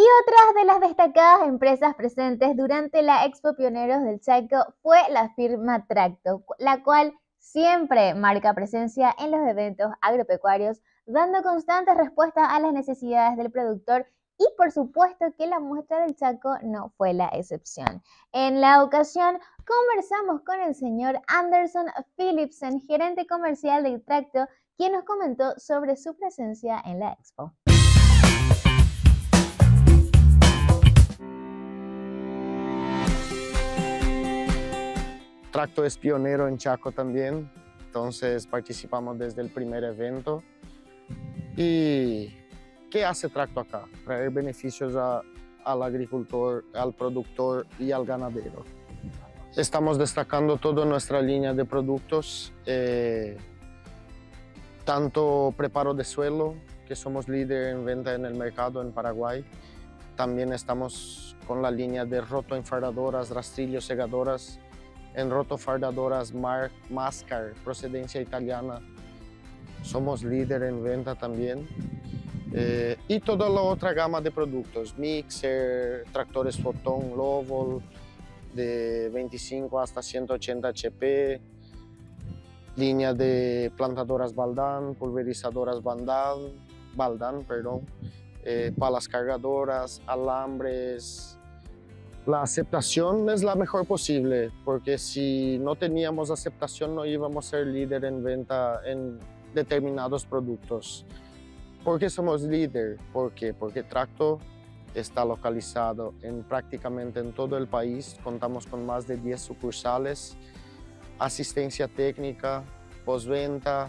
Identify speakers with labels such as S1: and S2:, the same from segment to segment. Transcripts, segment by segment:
S1: Y otra de las destacadas empresas presentes durante la Expo Pioneros del Chaco fue la firma Tracto, la cual siempre marca presencia en los eventos agropecuarios, dando constante respuesta a las necesidades del productor y por supuesto que la muestra del Chaco no fue la excepción. En la ocasión conversamos con el señor Anderson Philipsen, gerente comercial de Tracto, quien nos comentó sobre su presencia en la expo.
S2: Tracto es pionero en Chaco también, entonces participamos desde el primer evento. ¿Y qué hace Tracto acá? Traer beneficios al agricultor, al productor y al ganadero. Estamos destacando toda nuestra línea de productos, eh, tanto preparo de suelo, que somos líder en venta en el mercado en Paraguay. También estamos con la línea de rotoenfardadoras, rastrillos, segadoras, en rotofardadoras Mar Mascar, procedencia italiana. Somos líder en venta también. Eh, y toda la otra gama de productos, mixer, tractores Fotón, Lovol, de 25 hasta 180 HP, línea de plantadoras Baldan, pulverizadoras Baldan, Baldan perdón, eh, palas cargadoras, alambres, la aceptación es la mejor posible, porque si no teníamos aceptación no íbamos a ser líder en venta en determinados productos. ¿Por qué somos líder? ¿Por qué? Porque Tracto está localizado en prácticamente en todo el país, contamos con más de 10 sucursales, asistencia técnica, postventa,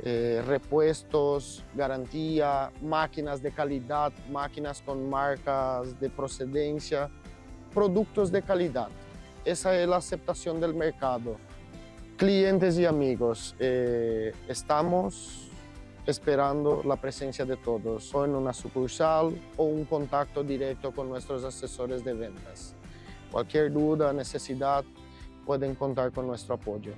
S2: eh, repuestos, garantía, máquinas de calidad, máquinas con marcas de procedencia, productos de calidad. Esa es la aceptación del mercado. Clientes y amigos, eh, estamos esperando la presencia de todos, o en una sucursal o un contacto directo con nuestros asesores de ventas. Cualquier duda, necesidad, pueden contar con nuestro apoyo.